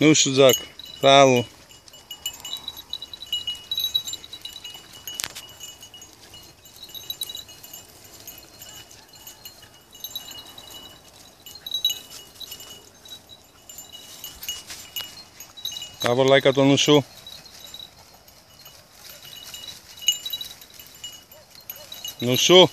Nu uzsūdzāk tālu. Tā var laikā to nušu. Nušu.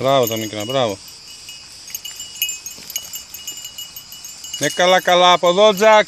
Μπράβο τα μικρά, μπράβο. Ναι καλά καλά από εδώ Τζακ.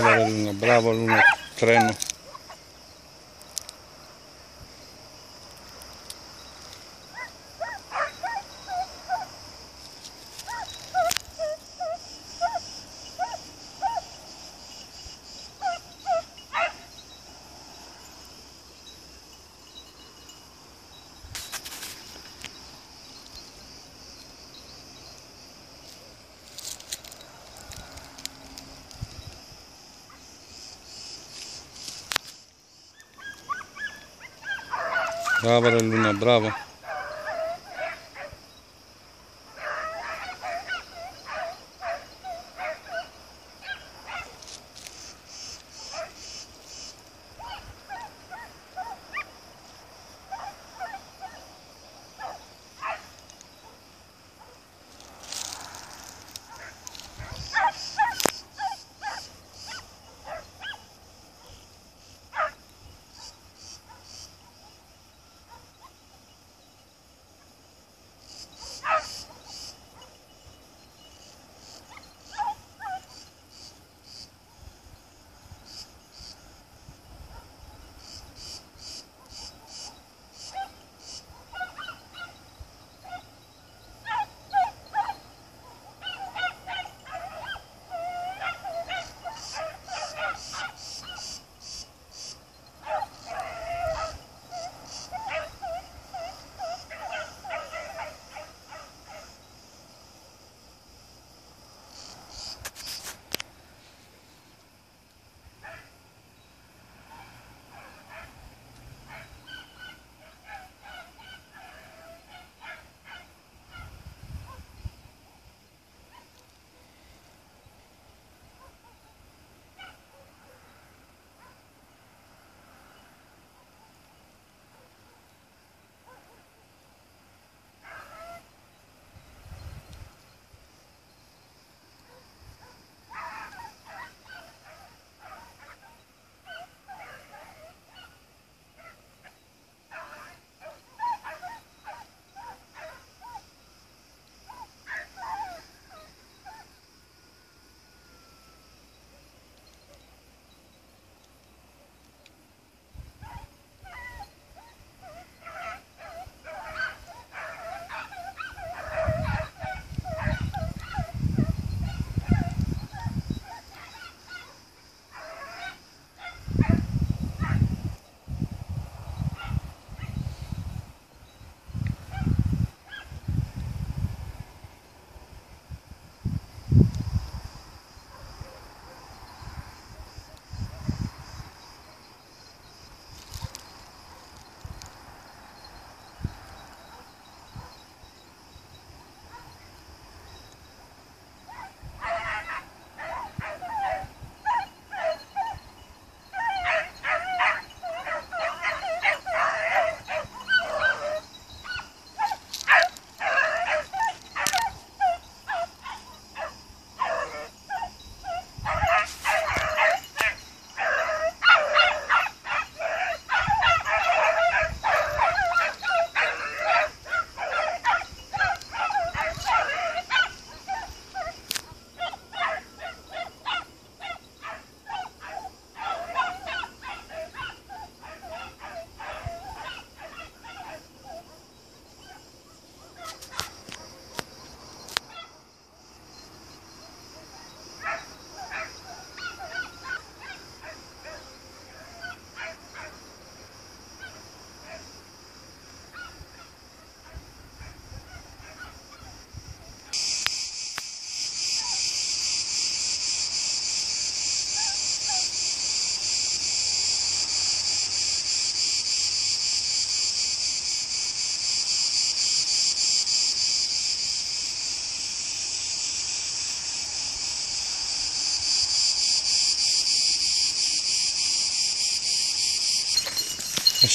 Μπράβο ρε Λούνα, μπράβο Λούνα, τρένο. Μπράβο ρε Λούνα, μπράβο.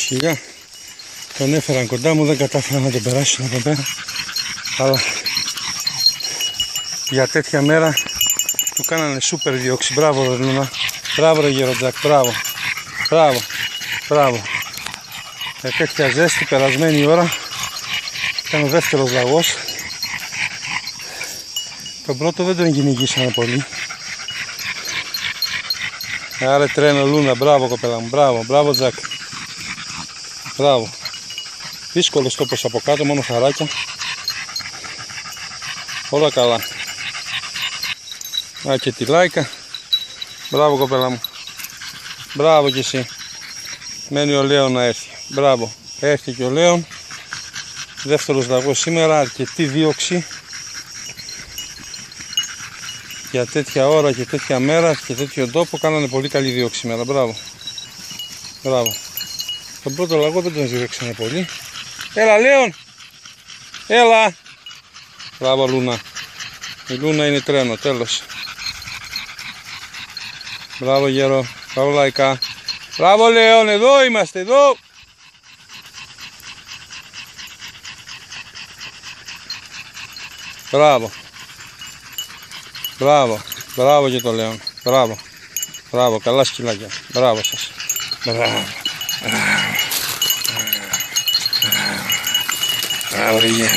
Σιγά τον έφεραν κοντά μου, δεν κατάφερα να τον περάσουν από πέρα. Αλλά για τέτοια μέρα του κάνανε σούπερ διώξη. Μπράβο ρε Λούνα. Μπράβο ρε Γεροντζάκ. Μπράβο. Μπράβο. Μπράβο. Με τέτοια ζέστη περασμένη ώρα ήταν ο δεύτερος λαγός. Τον πρώτο δεν τον κυνηγήσανε πολύ. Άρε τρένο Λούνα, μπράβο κοπέλα μου, μπράβο, μπράβο Τζακ. Μπράβο. Δύσκολος τόπος από κάτω, μόνο χαράκια. Όλα καλά. Α, και τη Λάικα. Μπράβο κοπέλα μου. Μπράβο και εσύ. Μένει ο Λέων να έρθει. Μπράβο. Έρθει και ο Λέων. Δεύτερος λαγός σήμερα. Αρκετή δίωξη. Για τέτοια ώρα και τέτοια μέρα και τέτοιο τόπο κάνανε πολύ καλή δίωξη σήμερα. Μπράβο. Μπράβο. Τον πρώτο λαγό δεν τον διώξανε πολύ. Έλα Λέων. Έλα. Μπράβο Λούνα. Η Λούνα είναι τρένο, τέλος. Μπράβο γέρο, μπράβο λαϊκά. Μπράβο Λέων, εδώ είμαστε, εδώ. Μπράβο. Μπράβο, μπράβο και το Λέων. Μπράβο. Μπράβο, καλά σκυλάκια. Μπράβο σας. Μπράβο. Μπράβο, ρε γέρο.